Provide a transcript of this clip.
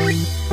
Bye.